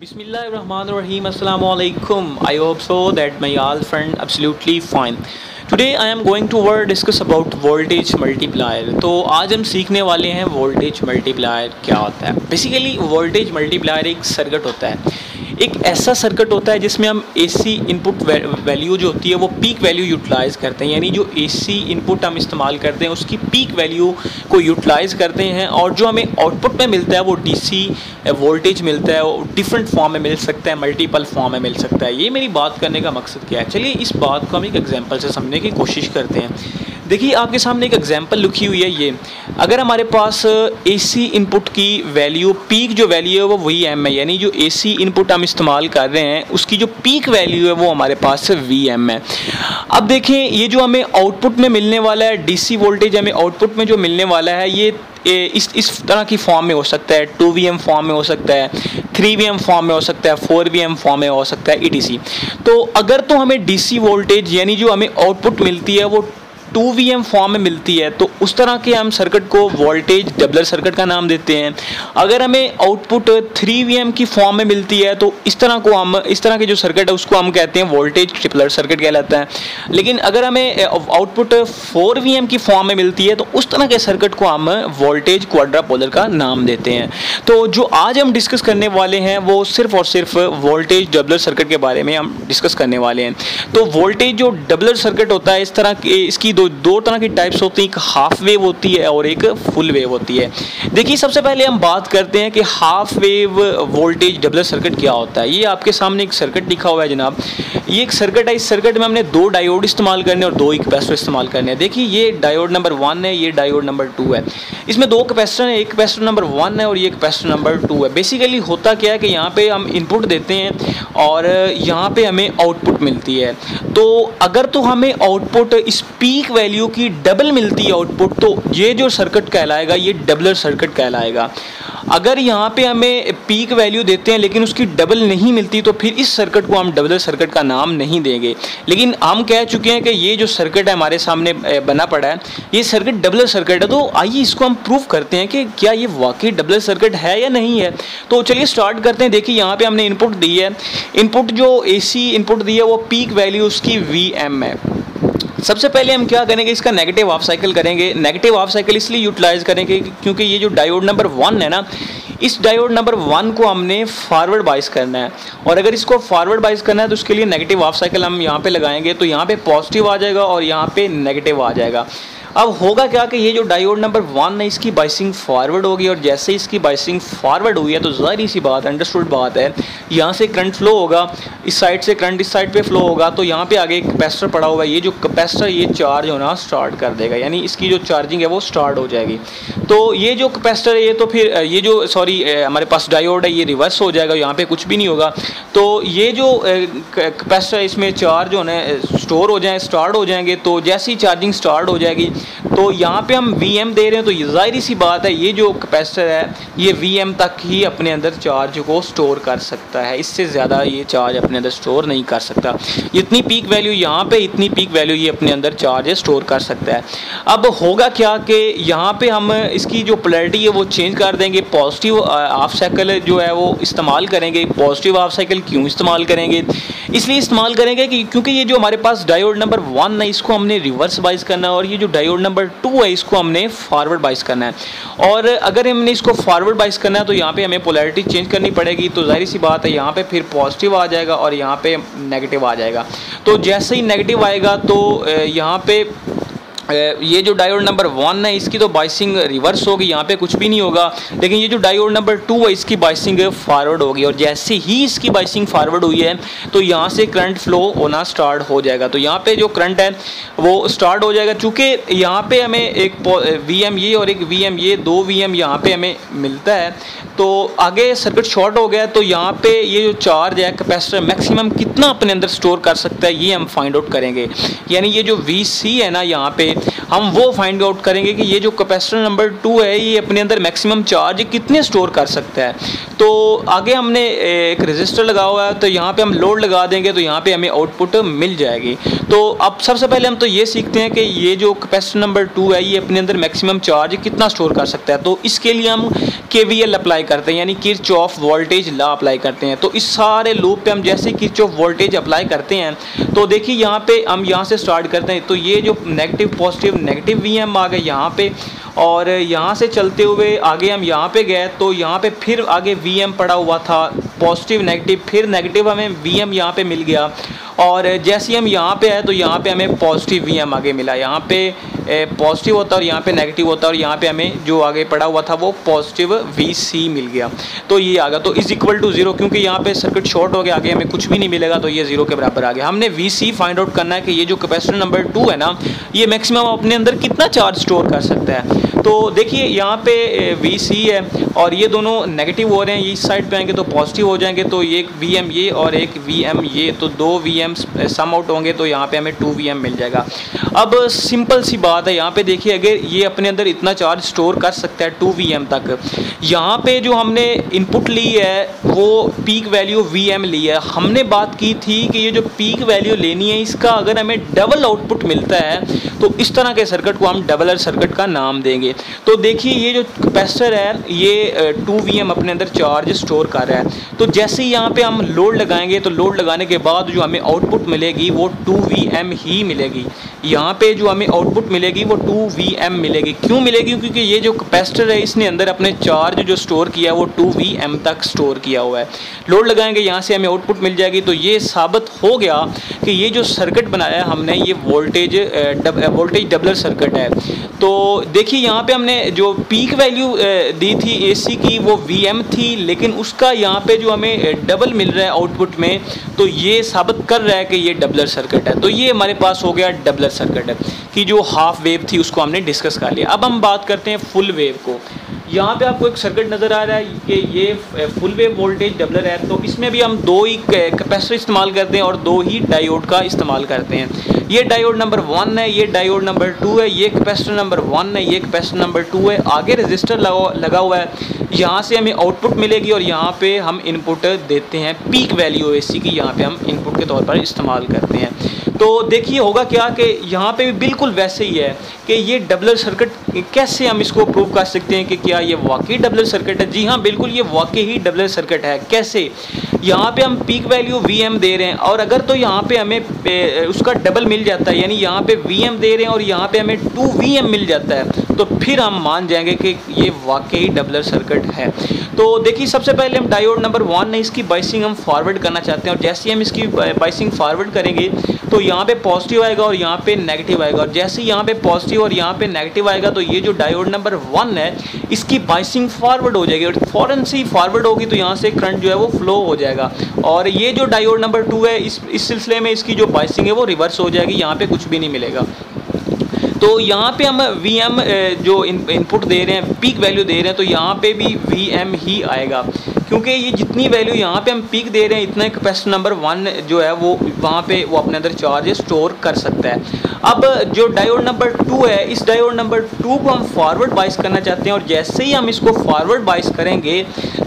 Bismillahirrahmanirrahim. Assalamu alaikum. I hope so that my all friend absolutely fine. Today I am going to word discuss about voltage multiplier तो आज हम सीखने वाले हैं voltage multiplier क्या होता है। बेसिकली वोल्टेज मल्टीप्लायर एक सर्किट होता है। एक ऐसा सर्किट होता है जिसमें हम एसी इनपुट वैल्यू जो होती है, वो पीक वैल्यू यूटिलाइज करते हैं। यानी जो एसी इनपुट हम इस्तेमाल करते हैं, उसकी पीक वैल्यू को यूटिलाइज करते हैं और जो हमें आउटपुट में मिलता है, वो डीसी वोल्टेज मिलता है, वो डिफरेंट फॉर्म में मिल सकता है मल्टीपल फॉर्म में मिल सकता है। ये मेरी बात करने का मकसद क्या है? चलिए इस बात को हम एक एग्ज़ाम्पल से समझने की कोशिश करते हैं। देखिए, आपके सामने एक एग्जांपल लिखी हुई है ये। अगर हमारे पास एसी इनपुट की वैल्यू पीक जो वैल्यू है, वो वही एम है। यानी जो एसी इनपुट हम इस्तेमाल कर रहे हैं, उसकी जो पीक वैल्यू है, वो हमारे पास वी एम है। अब देखें, ये जो हमें आउटपुट में मिलने वाला है डीसी वोल्टेज हमें आउटपुट में जो मिलने वाला है, ये इस इस तरह की फॉर्म में हो सकता है। टू वी एम फॉर्म में हो सकता है थ्री वी एम फॉर्म में हो सकता है फोर वी एम फॉर्म में हो सकता है ई तो अगर तो हमें डी सी वोल्टेज यानी जो हमें आउटपुट मिलती है, वो टू वी एम फॉर्म में मिलती है तो उस तरह के हम सर्किट को वोल्टेज डबलर सर्किट का नाम देते हैं। अगर हमें आउटपुट थ्री वी एम की फॉर्म में मिलती है तो इस तरह को हम, इस तरह के जो सर्किट है, उसको हम कहते हैं वोल्टेज ट्रिपलर सर्किट कहलाता है। लेकिन अगर हमें आउटपुट फोर वी एम की फॉर्म में मिलती है तो उस तरह के सर्किट को हम वोल्टेज क्वाड्रापोलर का नाम देते हैं। तो जो आज हम डिस्कस करने वाले हैं, वो सिर्फ़ और सिर्फ़ वोल्टेज डबलर सर्किट के बारे में हम डिस्कस करने वाले हैं। तो वोल्टेज जो डबलर सर्किट होता है, इस तरह की, इसकी दो दो तरह की टाइप्स होती हैं, एक हाफ़ वेव होती है और एक फुल वेव होती है। देखिए, सबसे पहले हम बात करते हैं कि half wave voltage doubler circuit क्या होता है। ये आपके सामने एक सर्किट लिखा हुआ है जनाब। ये एक सर्किट है, इस सर्किट में हमने दो डायोड इस्तेमाल करने और दो कैपेसिटर इस्तेमाल करने हैं। देखिए, ये डायोड नंबर वन है, ये डायोड नंबर टू है। इसमें दो कैपेसिटर हैं, एक कैपेसिटर नंबर वन है और ये कैपेसिटर नंबर टू है। बेसिकली होता क्या है कि यहाँ पे हम इनपुट देते हैं और यहाँ पे हमें आउटपुट मिलती है। तो अगर तो हमें आउटपुट इस पीक वैल्यू की डबल मिलती है आउटपुट तो ये जो सर्किट कहलाएगा, ये डबलर सर्किट कहलाएगा। अगर यहाँ पे हमें पीक वैल्यू देते हैं, लेकिन उसकी डबल नहीं मिलती तो फिर इस सर्किट को हम डबलर सर्किट का नाम नहीं देंगे। लेकिन हम कह चुके हैं कि ये जो सर्किट है हमारे सामने बना पड़ा है, ये सर्किट डबलर सर्किट है तो आइए इसको हम प्रूव करते हैं कि क्या ये वाकई डबलर सर्किट है या नहीं है। तो चलिए स्टार्ट करते हैं। देखिए, यहाँ पर हमने इनपुट दी है। इनपुट जो एसी इनपुट दी है, वो पीक वैल्यू उसकी वी एम है। सबसे पहले हम क्या करेंगे, इसका नेगेटिव ऑफ़ साइकिल करेंगे। नेगेटिव ऑफ़ साइकिल इसलिए यूटिलाइज करेंगे क्योंकि ये जो डायोड नंबर वन है ना, इस डायोड नंबर वन को हमने फॉरवर्ड बाइस करना है। और अगर इसको फॉरवर्ड बाइस करना है तो उसके लिए नेगेटिव ऑफ़ साइकिल हम यहाँ पे लगाएँगे तो यहाँ पे पॉजिटिव आ जाएगा और यहाँ पे नेगेटिव आ जाएगा। अब होगा क्या कि ये जो डायोड नंबर वन है, इसकी बाइसिंग फॉरवर्ड होगी और जैसे इसकी बाइसिंग फॉरवर्ड हुई है तो ज़ाहिर सी बात अंडरस्टूड बात है, यहाँ से करंट फ्लो होगा, इस साइड से करंट इस साइड पे फ्लो होगा तो यहाँ पे आगे एक कैपेसिटर पड़ा होगा, ये जो कैपेसिटर ये चार्ज होना स्टार्ट कर देगा, यानी इसकी जो चार्जिंग है वो स्टार्ट हो जाएगी। तो ये जो कैपेसिटर है, ये तो फिर, ये जो सॉरी हमारे पास डायोड है, ये रिवर्स हो जाएगा, यहाँ पे कुछ भी नहीं होगा। तो ये जो कैपेसिटर इसमें चार्ज होने स्टोर हो जाए स्टार्ट हो जाएँगे तो जैसी चार्जिंग स्टार्ट हो जाएगी तो यहाँ पे हम वी एम दे रहे हैं तो ज़ाहिर सी बात है, ये जो कैपेसिटर है, ये वी एम तक ही अपने अंदर चार्ज को स्टोर कर सकता है। इससे ज़्यादा ये चार्ज अपने अंदर स्टोर नहीं कर सकता। इतनी पीक वैल्यू यहाँ पे, इतनी पीक वैल्यू ये अपने अंदर चार्ज स्टोर कर सकता है। अब होगा क्या कि यहाँ पे हम इसकी जो पोलैरिटी है, वो चेंज कर देंगे। पॉजिटिव हाफ़ साइकिल जो है, वो इस्तेमाल करेंगे। पॉजिटिव हाफ़ साइकिल क्यों इस्तेमाल करेंगे? इसलिए इस्तेमाल करेंगे कि क्योंकि ये जो हमारे पास डायोड नंबर वन है, इसको हमने रिवर्स बाइज करना और ये जो डायोड नंबर टू है, इसको हमने फॉरवर्ड बाइस करना है। और अगर हमने इसको फॉरवर्ड बाइस करना है तो यहाँ पे हमें पोलैरिटी चेंज करनी पड़ेगी। तो ज़ाहिर सी बात है, यहाँ पे फिर पॉजिटिव आ जाएगा और यहाँ पे नेगेटिव आ जाएगा। तो जैसे ही नेगेटिव आएगा तो यहाँ पे ये जो डायोड नंबर वन है, इसकी तो बाइसिंग रिवर्स होगी, यहाँ पे कुछ भी नहीं होगा। लेकिन ये जो डायोड नंबर टू है, इसकी बाइसिंग फॉरवर्ड होगी। और जैसे ही इसकी बाइसिंग फॉरवर्ड हुई है तो यहाँ से करंट फ्लो होना स्टार्ट हो जाएगा। तो यहाँ पे जो करंट है, वो स्टार्ट हो जाएगा। चूँकि यहाँ पे हमें एक वी एम ये और एक वी एम ये, दो वी एम यहाँ पर हमें मिलता है। तो आगे सर्किट शॉर्ट हो गया तो यहाँ पे ये जो चार्ज है कैपेसिटर मैक्सिमम कितना अपने अंदर स्टोर कर सकता है, ये हम फाइंड आउट करेंगे। यानी ये जो वी सी है ना, यहाँ पे हम वो फाइंड आउट करेंगे कि ये जो कैपेसिटर नंबर टू है, ये अपने अंदर मैक्सिमम चार्ज कितने स्टोर कर सकता है। तो आगे हमने एक रजिस्टर लगा हुआ है तो यहाँ पे हम लोड लगा देंगे तो यहाँ पे हमें आउटपुट मिल जाएगी। तो अब सबसे पहले हम तो ये सीखते हैं कि ये जो कैपेसिटर नंबर टू है, ये अपने अंदर मैक्सिमम चार्ज कितना स्टोर कर सकता है। तो इसके लिए हम के अप्लाई करते हैं, यानी Kirchhoff voltage law apply करते हैं। तो इस सारे लूप पे हम जैसे किर्च ऑफ़ वोल्टेज अप्लाई करते हैं तो देखिए यहाँ पे हम यहाँ से स्टार्ट करते हैं। तो ये जो negative positive negative V M आ गए यहाँ पे। और यहाँ से चलते हुए आगे हम यहाँ पे गए तो यहाँ पे फिर आगे वी एम पड़ा हुआ था पॉजिटिव नेगेटिव फिर नेगेटिव हमें वी एम यहाँ पर मिल गया। और जैसे ही हम यहाँ पे आए तो यहाँ पे हमें पॉजिटिव वी एम आगे मिला। यहाँ पे पॉजिटिव होता है और यहाँ पे नेगेटिव होता है और यहाँ पे हमें जो आगे पड़ा हुआ था वो पॉजिटिव वी सी मिल गया। तो ये आ गया। तो इज़ इक्वल टू ज़ीरो क्योंकि यहाँ पे सर्किट शॉर्ट हो गया, आगे हमें कुछ भी नहीं मिलेगा तो ये ज़ीरो के बराबर आ गया। हमने वी सी फाइंड आउट करना है कि ये जो कैपेसिटर नंबर टू है ना, ये मैक्सिमम अपने अंदर कितना चार्ज स्टोर कर सकता है। तो देखिए, यहाँ पे वी सी है और ये दोनों नेगेटिव हो रहे हैं इस साइड पे आएँगे तो पॉजिटिव हो जाएँगे तो एक वी एम ये और एक वी एम ये तो दो वी एम सम आउट होंगे तो यहाँ पे हमें टू वी एम मिल जाएगा। अब सिंपल सी बात है, यहाँ पे देखिए, अगर ये अपने अंदर इतना चार्ज स्टोर कर सकता है टू वी एम तक, यहाँ पे जो हमने इनपुट ली है, वो पीक वैल्यू वी एम ली है। हमने बात की थी कि ये जो पीक वैल्यू लेनी है, इसका अगर हमें डबल आउटपुट मिलता है तो इस तरह के सर्किट को हम डबलर सर्किट का नाम देंगे। तो देखिए, ये जो कैपेसिटर है, ये टू वी अपने अंदर चार्ज स्टोर कर रहा है। तो जैसे ही यहाँ पे हम लोड लगाएँगे तो लोड लगाने के बाद जो हमें आउटपुट मिलेगी, वो टू वी ही मिलेगी। यहाँ पे जो हमें आउटपुट मिलेगी वो टू वी एम मिलेगी। क्यों मिलेगी? क्योंकि ये जो कैपेसिटर है इसने अंदर अपने चार्ज जो स्टोर किया है वो टू वी एम तक स्टोर किया हुआ है। लोड लगाएँगे यहाँ से हमें आउटपुट मिल जाएगी। तो ये साबित हो गया कि ये जो सर्किट बनाया हमने ये voltage dub, voltage doubler circuit है। तो देखिए यहाँ पे हमने जो पीक वैल्यू दी थी एसी की वो वी एम थी लेकिन उसका यहाँ पे जो हमें डबल मिल रहा है आउटपुट में तो ये साबित कर रहा है कि ये डबलर सर्किट है। तो ये हमारे पास हो गया डबलर सर्किट की जो हाफ़ वेव थी उसको हमने डिस्कस कर लिया। अब हम बात करते हैं फुल वेव को। यहाँ पे आपको एक सर्किट नज़र आ रहा है कि ये फुल वेव वोल्टेज डबलर है तो इसमें भी हम दो ही कैपेसिटर इस्तेमाल करते हैं और दो ही डायोड का इस्तेमाल करते हैं। ये डायोड नंबर वन है, ये डायोड नंबर टू है, ये कैपेसिटर नंबर वन है, ये कैपेसिटर नंबर टू है। आगे रजिस्टर लगा लगा हुआ है। यहाँ से हमें आउटपुट मिलेगी और यहाँ पे हम इनपुट देते हैं पीक वैल्यू ए की, यहाँ पे हम इनपुट के तौर पर इस्तेमाल करते हैं। तो देखिए होगा क्या कि यहाँ पे भी बिल्कुल वैसे ही है कि ये डबलर सर्किट कैसे हम इसको प्रूव कर सकते हैं कि क्या ये वाकई डबलर सर्किट है? जी हाँ बिल्कुल ये वाकई ही डबलर सर्किट है। कैसे? यहाँ पे हम पीक वैल्यू वी एम दे रहे हैं और अगर तो यहाँ पे हमें उसका डबल मिल जाता है, यानी यहाँ पे वी एम दे रहे हैं और यहाँ पे हमें टू वी मिल जाता है। तो फिर हम मान जाएँगे कि ये वाकई डबलर सर्किट है। तो देखिए, सबसे पहले हम डायोड नंबर वन है, इसकी बाइसिंग हम फॉरवर्ड करना चाहते हैं। और जैसे ही हम इसकी बाइसिंग फॉरवर्ड करेंगे तो यहाँ पे पॉजिटिव आएगा और यहाँ पे नेगेटिव आएगा। और जैसे ही यहाँ पे पॉजिटिव और यहाँ पे नेगेटिव आएगा तो ये जो डायोड नंबर वन है, इसकी बाइसिंग फॉरवर्ड हो जाएगी। और फ़ौरन से ही फॉरवर्ड होगी तो यहाँ से करंट जो है वो फ्लो हो जाएगा। और ये जो डायोड नंबर टू है, इस इस सिलसिले में इसकी जो बाइसिंग है, वो रिवर्स हो जाएगी। यहाँ पे कुछ भी नहीं मिलेगा। तो यहाँ पे हम वी एम जो इनपुट दे रहे हैं पीक वैल्यू दे रहे हैं तो यहाँ पे भी वी एम ही आएगा। क्योंकि ये जितनी वैल्यू यहाँ पे हम पीक दे रहे हैं, इतना कैपेसिटर नंबर वन जो है वो वहाँ पे वो अपने अंदर चार्ज स्टोर कर सकता है। अब जो डायोड नंबर टू है, इस डायोड नंबर टू को हम फॉरवर्ड बाइस करना चाहते हैं और जैसे ही हम इसको फॉरवर्ड बाइस करेंगे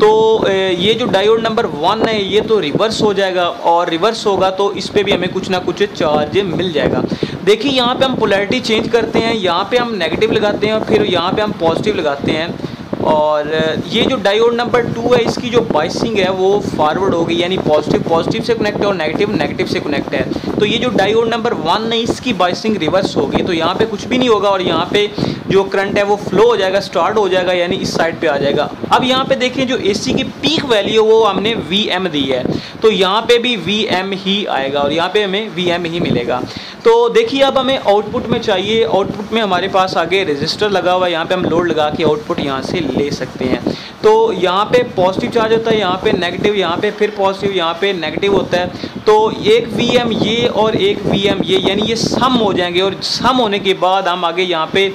तो ये जो डायोड नंबर वन है, ये तो रिवर्स हो जाएगा और रिवर्स होगा तो इस पर भी हमें कुछ ना कुछ चार्ज मिल जाएगा। देखिए, यहाँ पे हम पोलैरिटी चेंज करते हैं, यहाँ पे हम नेगेटिव लगाते हैं और फिर यहाँ पे हम पॉजिटिव लगाते हैं। और ये जो डायोड नंबर टू है, इसकी जो बाइसिंग है, वो फॉरवर्ड होगी यानी पॉजिटिव पॉजिटिव से कनेक्ट है और नेगेटिव नेगेटिव से कनेक्ट है। तो ये जो डायोड नंबर वन है, इसकी बाइसिंग रिवर्स होगी तो यहाँ पे कुछ भी नहीं होगा और यहाँ पे जो करंट है, वो फ्लो हो जाएगा स्टार्ट हो जाएगा, यानी इस साइड पे आ जाएगा। अब यहाँ पे देखें, जो एसी की पीक वैल्यू वो हमने वी एम दी है। तो यहाँ पे भी वी एम ही आएगा और यहाँ पे हमें वी एम ही मिलेगा। तो देखिए, अब हमें आउटपुट में चाहिए। आउटपुट में हमारे पास आगे रजिस्टर लगा हुआ है। यहाँ पे हम लोड लगा के आउटपुट यहाँ से ले सकते हैं। तो यहाँ पे पॉजिटिव चार्ज होता है, यहाँ पे नेगेटिव यहाँ पे फिर पॉजिटिव यहाँ पे नेगेटिव होता है। तो एक वी एम ये और एक वी एम ये, यानी ये सम हो जाएँगे और सम होने के बाद हम आगे यहाँ पे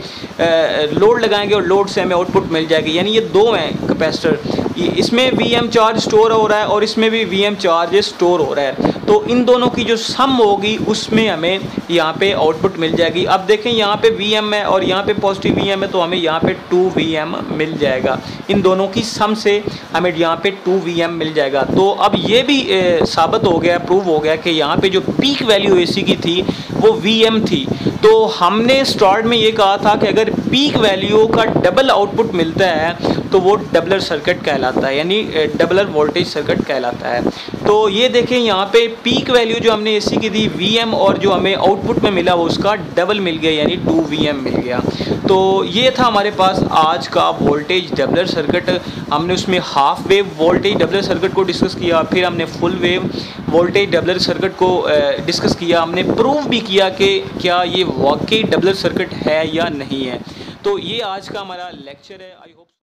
लोड लगाएँगे और लोड से हमें आउटपुट मिल जाएगी। यानी ये दो हैं कैपेसिटर इसमें वी एम चार्ज स्टोर हो रहा है और इसमें भी वी एम चार्ज स्टोर हो रहा है। तो इन दोनों की जो सम होगी, उसमें हमें यहाँ पे आउटपुट मिल जाएगी। अब देखें, यहाँ पे वी एम है और यहाँ पे पॉजिटिव वी एम है तो हमें यहाँ पे टू वी एम मिल जाएगा। इन दोनों की सम से हमें यहाँ पे टू वी एम मिल जाएगा। तो अब ये भी साबित हो गया प्रूव हो गया कि यहाँ पे जो पीक वैल्यू ए सी की थी, वो वी एम थी। तो हमने स्टार्ट में ये कहा था कि अगर पीक वैल्यू का डबल आउटपुट मिलता है तो वो डबलर सर्किट कहलाता है, यानी डबलर वोल्टेज सर्किट कहलाता है। तो ये देखें, यहाँ पे पीक वैल्यू जो हमने एसी की दी वीएम और जो हमें आउटपुट में मिला, वो उसका डबल मिल गया, यानी टू वीएम मिल गया। तो ये था हमारे पास आज का वोल्टेज डबलर सर्किट। हमने उसमें half wave voltage doubler circuit को डिस्कस किया, फिर हमने full wave voltage doubler circuit को डिस्कस किया। हमने प्रूव भी किया कि क्या ये वाकई डबलर सर्किट है या नहीं है। तो ये आज का हमारा लेक्चर है। I hope